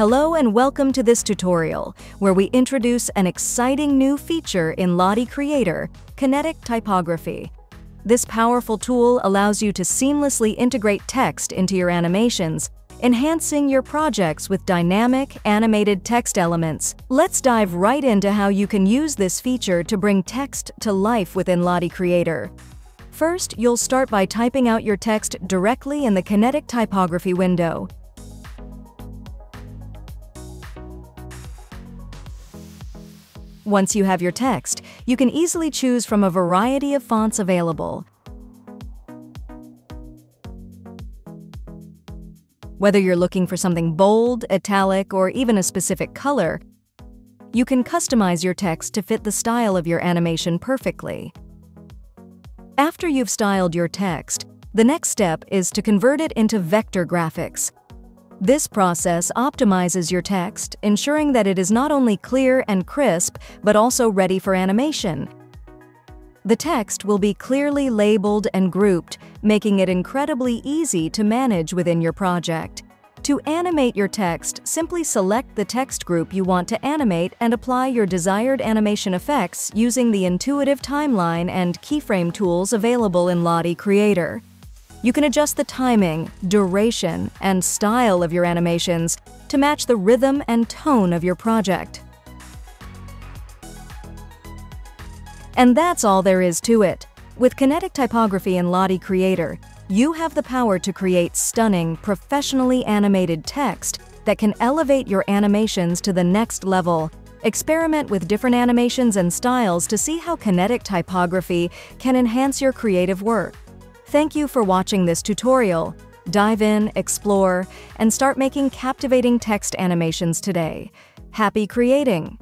Hello and welcome to this tutorial, where we introduce an exciting new feature in Lottie Creator, Kinetic Typography. This powerful tool allows you to seamlessly integrate text into your animations, enhancing your projects with dynamic, animated text elements. Let's dive right into how you can use this feature to bring text to life within Lottie Creator. First, you'll start by typing out your text directly in the Kinetic Typography window. Once you have your text, you can easily choose from a variety of fonts available. Whether you're looking for something bold, italic, or even a specific color, you can customize your text to fit the style of your animation perfectly. After you've styled your text, the next step is to convert it into vector graphics. This process optimizes your text, ensuring that it is not only clear and crisp, but also ready for animation. The text will be clearly labeled and grouped, making it incredibly easy to manage within your project. To animate your text, simply select the text group you want to animate and apply your desired animation effects using the intuitive timeline and keyframe tools available in Lottie Creator. You can adjust the timing, duration, and style of your animations to match the rhythm and tone of your project. And that's all there is to it. With Kinetic Typography in Lottie Creator, you have the power to create stunning, professionally animated text that can elevate your animations to the next level. Experiment with different animations and styles to see how Kinetic Typography can enhance your creative work. Thank you for watching this tutorial. Dive in, explore, and start making captivating text animations today. Happy creating!